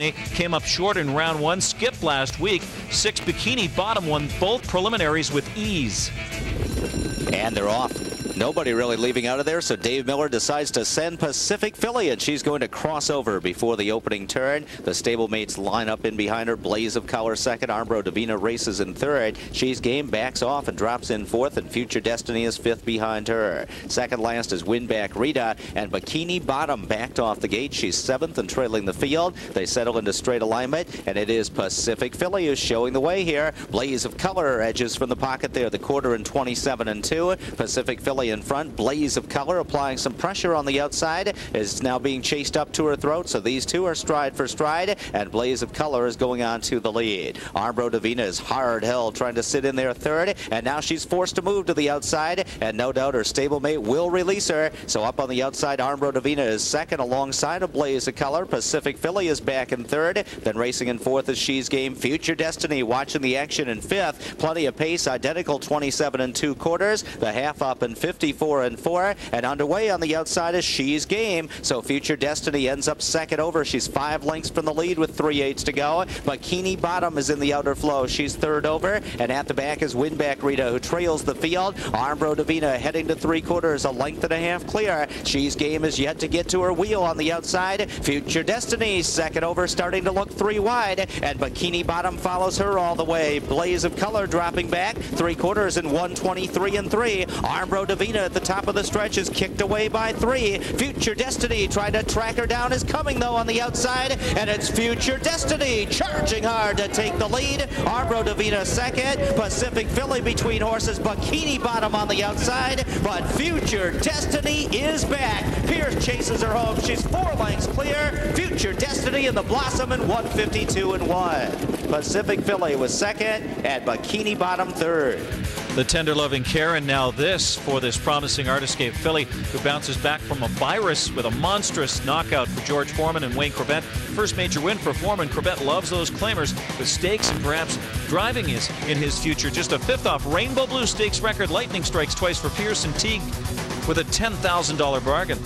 came up short in round one, skipped last week. Six Bikini Bottom won both preliminaries with ease. And they're off. Nobody really leaving out of there, so Dave Miller decides to send Pacific Philly, and she's going to cross over before the opening turn. The stablemates line up in behind her. Blaze of Color second. Armbro Davina races in third. She's game, backs off, and drops in fourth, and Future Destiny is fifth behind her. Second last is Winback Rita, and Bikini Bottom backed off the gate. She's seventh and trailing the field. They settle into straight alignment, and it is Pacific Philly who's showing the way here. Blaze of Color edges from the pocket there, the quarter in 27 and 2. Pacific Philly in front. Blaze of color applying some pressure on the outside is now being chased up to her throat. So these two are stride for stride and Blaze of color is going on to the lead. Armbro Davina is hard held trying to sit in there third and now she's forced to move to the outside and no doubt her stablemate will release her. So up on the outside Armbro Davina is second alongside of Blaze of color. Pacific Philly is back in third. Then racing in fourth is She's Game. Future Destiny watching the action in fifth. Plenty of pace identical 27 and two quarters. The half up in 54 and 4. And underway on the outside is She's Game. So Future Destiny ends up second over. She's five lengths from the lead with three eighths to go. Bikini Bottom is in the outer flow. She's third over. And at the back is Winback Rita, who trails the field. Armbro Davina heading to three quarters, a length and a half clear. She's Game is yet to get to her wheel on the outside. Future Destiny second over, starting to look three wide. And Bikini Bottom follows her all the way. Blaze of Color dropping back. Three quarters in 123 and 3. Armbro Davina at the top of the stretch is kicked away by three. Future Destiny trying to track her down is coming though on the outside, and it's Future Destiny charging hard to take the lead. Armbro Davina second. Pacific Philly between horses. Bikini Bottom on the outside, but Future Destiny is back. Pierce chases her home. She's four lengths clear. Future Destiny in the Blossom in 152 and 1. Pacific Philly was second, and Bikini Bottom third. The tender loving care, and now this for this promising Artiscape Philly, who bounces back from a virus with a monstrous knockout for George Foreman and Wayne Corbett. First major win for Foreman. Corbett loves those claimers with stakes and perhaps driving is in his future. Just a fifth off Rainbow Blue Stakes record. Lightning strikes twice for Pearson Teague with a $10,000 bargain.